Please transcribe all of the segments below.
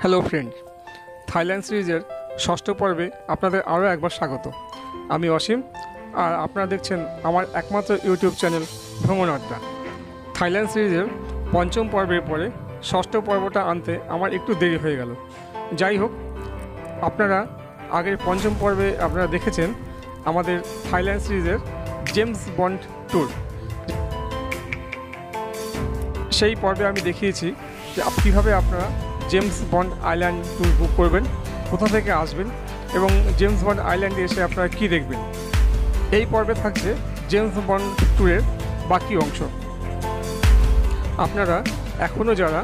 Hello friend Thailand সিরিজের ষষ্ঠ পর্বে আপনাদের আরও একবার স্বাগত। আমি অসীম, আর আপনারা দেখছেন আমার একমাত্র ইউটিউব চ্যানেল ভ্রমণ আড্ডা। থাইল্যান্ড সিরিজের পঞ্চম পর্বের পরে ষষ্ঠ পর্বটা আনতে আমার একটু দেরি হয়ে গেল। যাই হোক, আপনারা আগের পঞ্চম পর্বে আপনারা দেখেছেন আমাদের থাইল্যান্ড সিরিজের জেমস বন্ড ট্যুর সেই পর্বে আমি দেখিয়েছি যে কীভাবে আপনারা James Bond island tour book করবেন, কোথা থেকে আসবেন এবং জেমস বন্ড আইল্যান্ডে এসে আপনারা কী দেখবেন। এই পর্বে থাকছে জেমস বন্ড ট্যুরের বাকি অংশ। আপনারা এখনও যারা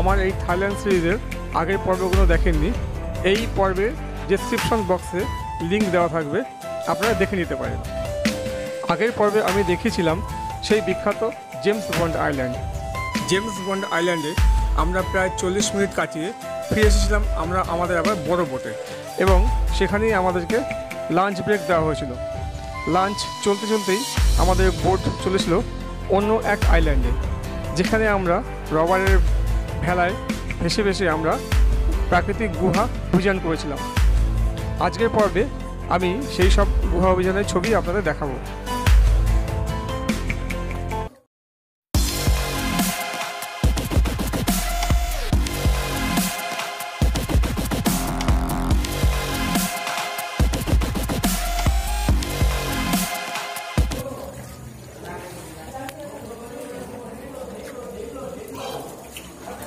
আমার এই থাইল্যান্ড সিরিজের আগের পর্বগুলো দেখেননি, এই পর্বের ডেসক্রিপশন বক্সে লিঙ্ক দেওয়া থাকবে, আপনারা দেখে নিতে পারেন। আগের পর্বে আমি দেখিয়েছিলাম সেই বিখ্যাত James Bond island. James Bond আইল্যান্ডে আমরা প্রায় চল্লিশ মিনিট কাটিয়ে ফিরে এসেছিলাম আমরা আমাদের আবার বড় বোটে। এবং সেখানেই আমাদেরকে লাঞ্চ ব্রেক দেওয়া হয়েছিল। লাঞ্চ চলতে চলতেই আমাদের বোট চলেছিল অন্য এক আইল্যান্ডে, যেখানে আমরা রবারের ভেলায় ভেসে ভেসে আমরা প্রাকৃতিক গুহা অভিযান করেছিলাম। আজকের পর্বে আমি সেই সব গুহা অভিযানের ছবি আপনাদের দেখাবো।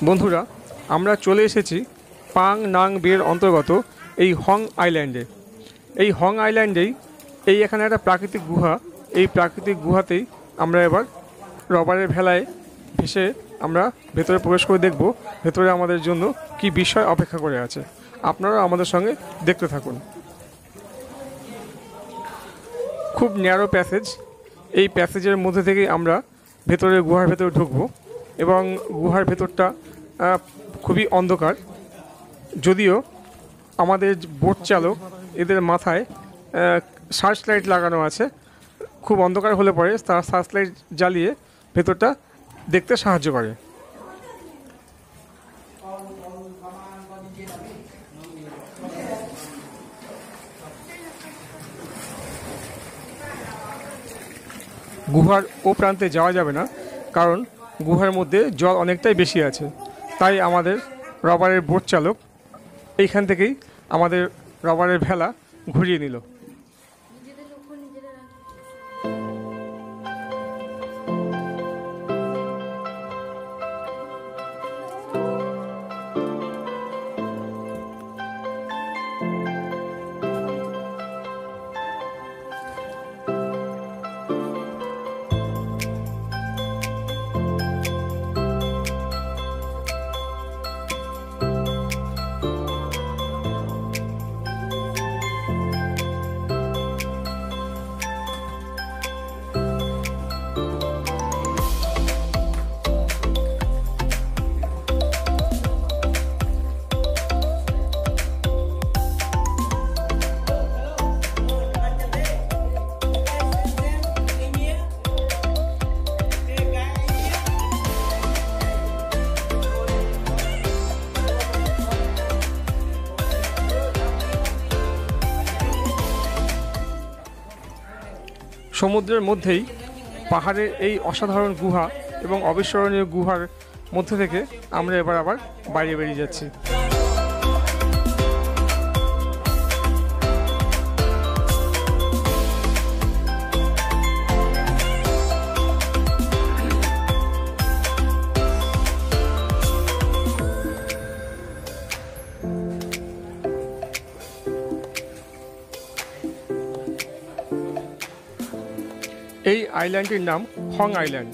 বন্ধুরা, আমরা চলে এসেছি পাং নাং বিয়ের অন্তর্গত এই হং আইল্যান্ডে। এই হং আইল্যান্ডেই এই এখানে একটা প্রাকৃতিক গুহা। এই প্রাকৃতিক গুহাতেই আমরা এবার রবারের ভেলায় ভেসে আমরা ভেতরে প্রবেশ করে দেখব, ভেতরে আমাদের জন্য কি বিষয় অপেক্ষা করে আছে। আপনারা আমাদের সঙ্গে দেখতে থাকুন। খুব ন্যারো প্যাসেজ এই প্যাসেজের মধ্যে থেকেই আমরা ভেতরে গুহার ভেতরে ঢুকবো এবং গুহার ভেতরটা খুবই অন্ধকার। যদিও আমাদের বোট চালক এদের মাথায় সার্চ লাইট লাগানো আছে। খুব অন্ধকার হলে পরে তারা সার্চ লাইট জ্বালিয়ে ভেতরটা দেখতে সাহায্য করে। গুহার ও প্রান্তে যাওয়া যাবে না, কারণ গুহার মধ্যে জল অনেকটাই বেশি আছে। তাই আমাদের রবারের বোট চালক এইখান থেকেই আমাদের রবারের ভেলা ঘুরিয়ে নিল। সমুদ্রের মধ্যেই পাহাড়ের এই অসাধারণ গুহা এবং অবিস্মরণীয় গুহার মধ্যে থেকে আমরা এবার আবার বাইরে বেরিয়ে যাচ্ছি। এই আইল্যান্ডটির নাম হং আইল্যান্ড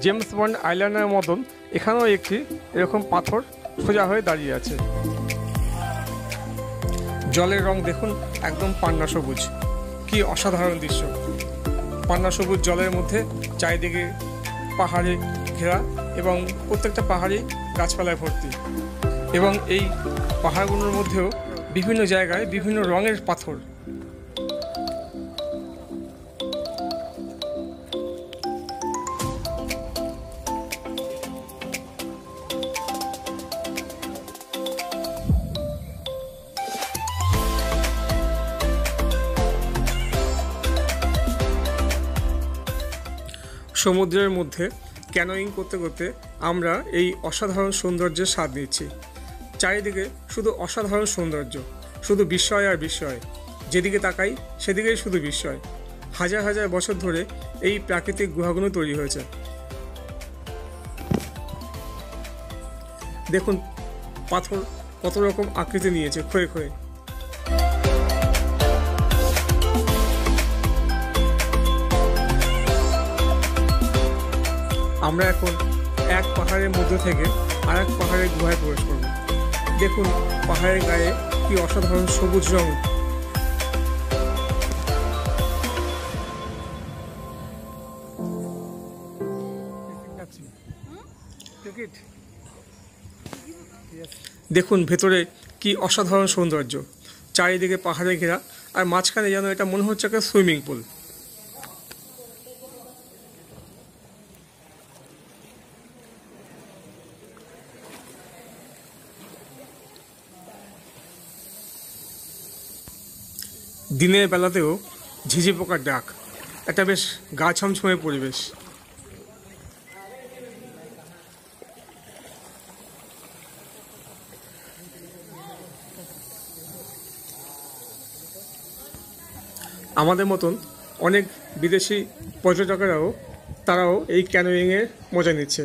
জেমস বন্ড আইল্যান্ডের মতন এখানেও একটি এরকম পাথর সোজা হয়ে দাঁড়িয়ে আছে। জলের রং দেখুন একদম পান্না সবুজ। কি অসাধারণ দৃশ্য। পান্না সবুজ জলের মধ্যে চারিদিকে পাহাড়ে ঘেরা এবং প্রত্যেকটা পাহাড়ই গাছপালায় ভর্তি। এবং এই পাহাড়গুলোর মধ্যেও বিভিন্ন জায়গায় বিভিন্ন রঙের পাথর। সমুদ্রের মধ্যে ক্যানোয়িং করতে করতে আমরা এই অসাধারণ সৌন্দর্যের স্বাদ নিচ্ছি। চারিদিকে শুধু অসাধারণ সৌন্দর্য, শুধু বিস্ময় আর বিস্ময়। যেদিকে তাকাই, সেদিকেই শুধু বিস্ময়। হাজার হাজার বছর ধরে এই প্রাকৃতিক গুহাগুলো তৈরি হয়েছে। দেখুন, পাথর কত রকম আকৃতি নিয়েছে, ক্ষয়ে ক্ষয়ে। আমরা এখন এক পাহাড়ের মধ্যে থেকে আর এক পাহাড়ের গুহায় প্রবেশ করব। দেখুন পাহাড়ের গায়ে কি অসাধারণ সবুজ রং। দেখুন ভেতরে কি অসাধারণ সৌন্দর্য। চারিদিকে পাহাড়ে ঘেরা, আর মাঝখানে যেন এটা মনে হচ্ছে একটা সুইমিং পুল। দিনের বেলাতেও ঝিঝি পোকার ডাক। একটা বেশ গা ছমছমে পরিবেশ। আমাদের মতন অনেক বিদেশি পর্যটকেরাও তারাও এই ক্যানোয়িংয়ের মজা নিচ্ছে।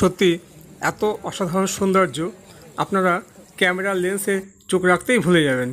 সত্যি এত অসাধারণ সৌন্দর্য আপনারা ক্যামেরার লেন্সে চোখ রাখতেই ভুলে যাবেন।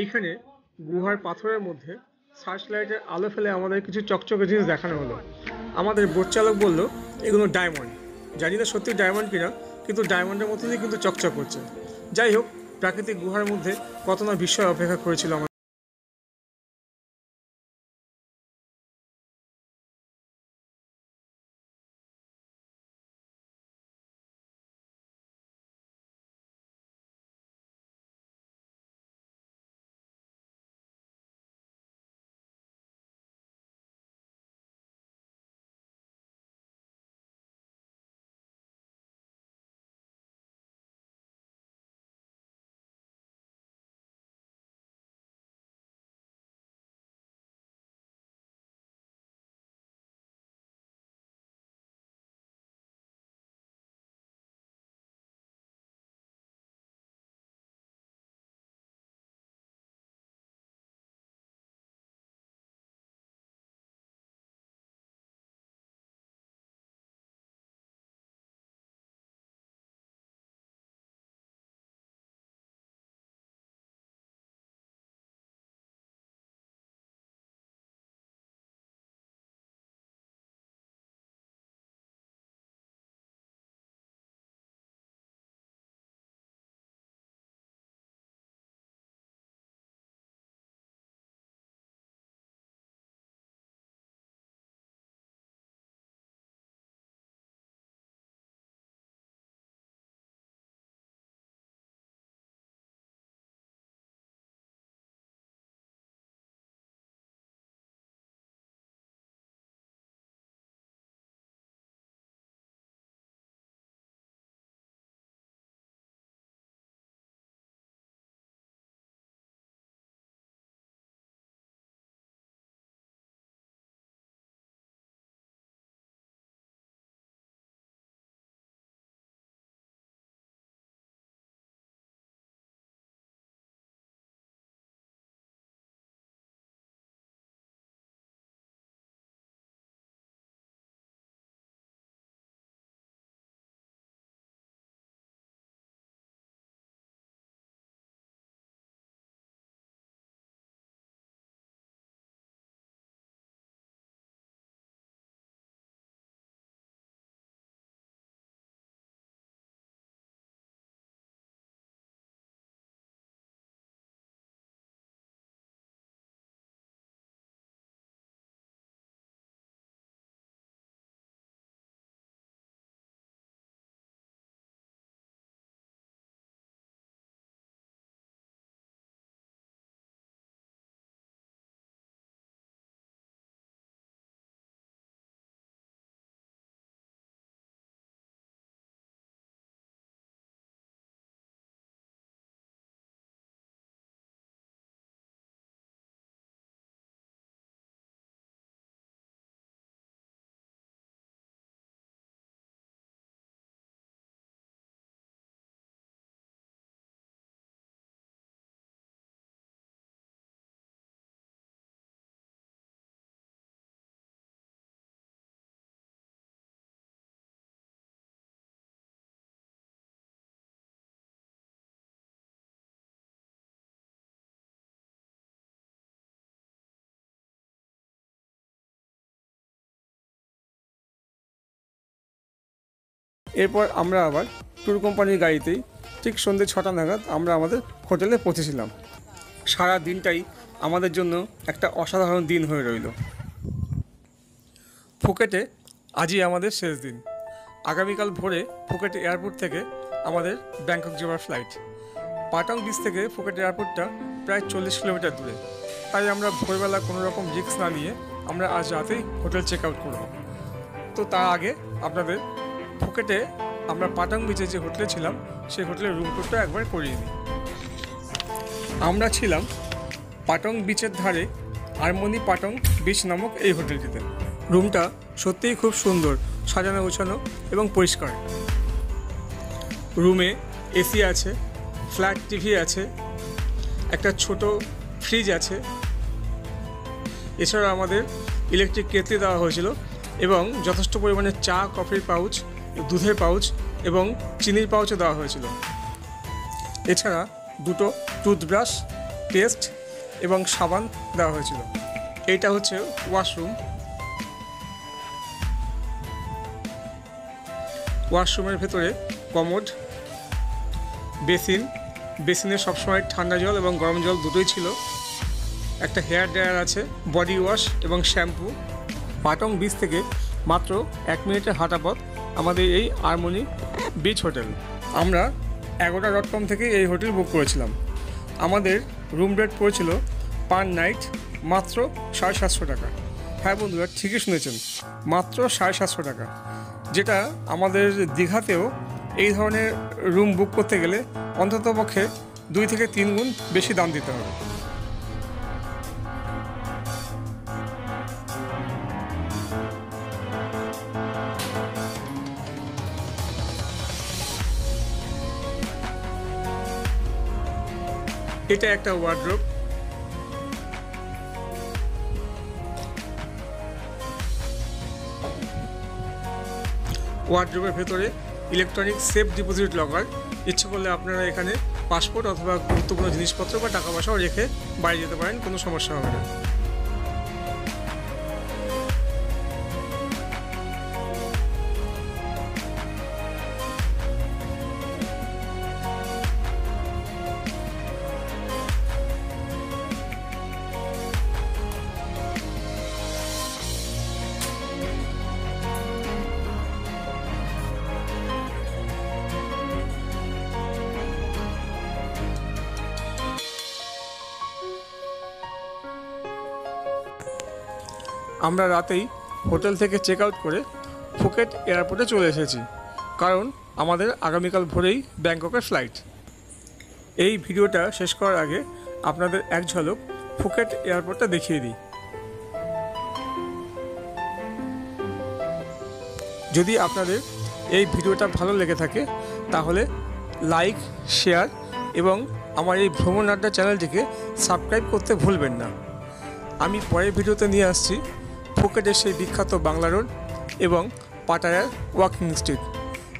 এইখানে গুহার পাথরের মধ্যে সার্চ লাইটের আলো ফেলে আমাদের কিছু চকচকে জিনিস দেখানো হলো। আমাদের বোট চালক বলল, এগুলো ডায়মন্ড জানি না সত্যি ডায়মন্ড কিনা, কিন্তু ডায়মন্ডের মতনই কিন্তু চকচক করছে। যাই হোক, প্রাকৃতিক গুহার মধ্যে কত না বিস্ময় অপেক্ষা করেছিল আমাদের। এরপর আমরা আবার ট্যুর কোম্পানির গাড়িতেই ঠিক সন্ধ্যে ছটা নাগাদ আমরা আমাদের হোটেলে পৌঁছেছিলাম। সারা দিনটাই আমাদের জন্য একটা অসাধারণ দিন হয়ে রইল। ফুকেটে আজই আমাদের শেষ দিন। আগামীকাল ভোরে ফুকেট এয়ারপোর্ট থেকে আমাদের ব্যাংকক যাওয়ার ফ্লাইট পাটং বিচ থেকে ফুকেট এয়ারপোর্টটা প্রায় চল্লিশ কিলোমিটার দূরে। তাই আমরা ভোরবেলা কোনো রকম রিস্ক না নিয়ে আমরা আজ রাতেই হোটেল চেক আউট করব। তো তার আগে আপনাদের ফুকেটে আমরা পাটাং বিচে যে হোটেলে ছিলাম, সেই হোটেলের রুম টুরটা একবার করিয়ে নিই। আমরা ছিলাম পাটং বিচের ধারে হারমোনি পাটং বিচ নামক এই হোটেলটিতে। রুমটা সত্যিই খুব সুন্দর, সাজানো গোছানো এবং পরিষ্কার। রুমে এসি আছে ফ্ল্যাট টিভি আছে, একটা ছোট ফ্রিজ আছে। এছাড়া আমাদের ইলেকট্রিক কেতলি দেওয়া হয়েছিল এবং যথেষ্ট পরিমাণে চা কফির পাউচ দুধের পাউচ এবং চিনির পাউচও দেওয়া হয়েছিল। এছাড়া দুটো টুথব্রাশ, পেস্ট এবং সাবান দেওয়া হয়েছিল। এইটা হচ্ছে ওয়াশরুম। ওয়াশরুমের ভেতরে কমোড, বেসিন। বেসিনে সবসময় ঠান্ডা জল এবং গরম জল দুটোই ছিল। একটা হেয়ার ড্রায়ার আছে, বডি ওয়াশ এবং শ্যাম্পু। পাটং বিচ থেকে মাত্র এক মিনিটের হাঁটা পথ আমাদের এই আরমনি বিচ হোটেল আমরা এগারোটা ডট কম থেকে এই হোটেল বুক করেছিলাম। আমাদের রুম রেট পড়েছিল পার নাইট মাত্র সাড়ে সাতশো টাকা। হ্যাঁ বন্ধুরা, ঠিকই শুনেছেন, মাত্র সাড়ে সাতশো টাকা। যেটা আমাদের দীঘাতেও এই ধরনের রুম বুক করতে গেলে অন্ততপক্ষে দুই থেকে তিন গুণ বেশি দাম দিতে হবে। এটা একটা ওয়ার্ড্রোপ ওয়ার্ড্রোবের ভেতরে ইলেকট্রনিক সেফ ডিপোজিট লকার ইচ্ছে করলে আপনারা এখানে পাসপোর্ট অথবা গুরুত্বপূর্ণ জিনিসপত্র বা টাকা পয়সাও রেখে বাইরে যেতে পারেন, কোনো সমস্যা হবে না। আমরা রাতেই হোটেল থেকে চেক আউট করে ফুকেট এয়ারপোর্টে চলে এসেছি। কারণ আমাদের আগামীকাল ভোরেই ব্যাংককের ফ্লাইট এই ভিডিওটা শেষ করার আগে আপনাদের এক ঝলক ফুকেট এয়ারপোর্টটা দেখিয়ে দিই। যদি আপনাদের এই ভিডিওটা ভালো লেগে থাকে, তাহলে লাইক শেয়ার এবং আমার এই ভ্রমণ আড্ডা চ্যানেলটিকে সাবস্ক্রাইব করতে ভুলবেন না। আমি পরের ভিডিওতে নিয়ে আসছি। ফুকেটের সেই বিখ্যাত বাংলা রোড এবং পাটায়ার ওয়াকিং স্ট্রিট।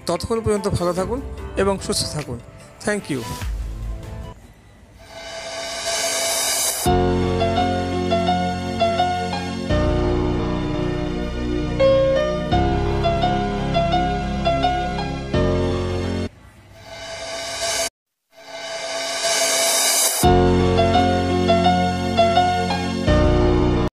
ততক্ষণ পর্যন্ত ভালো থাকুন এবং সুস্থ থাকুন। Thank you.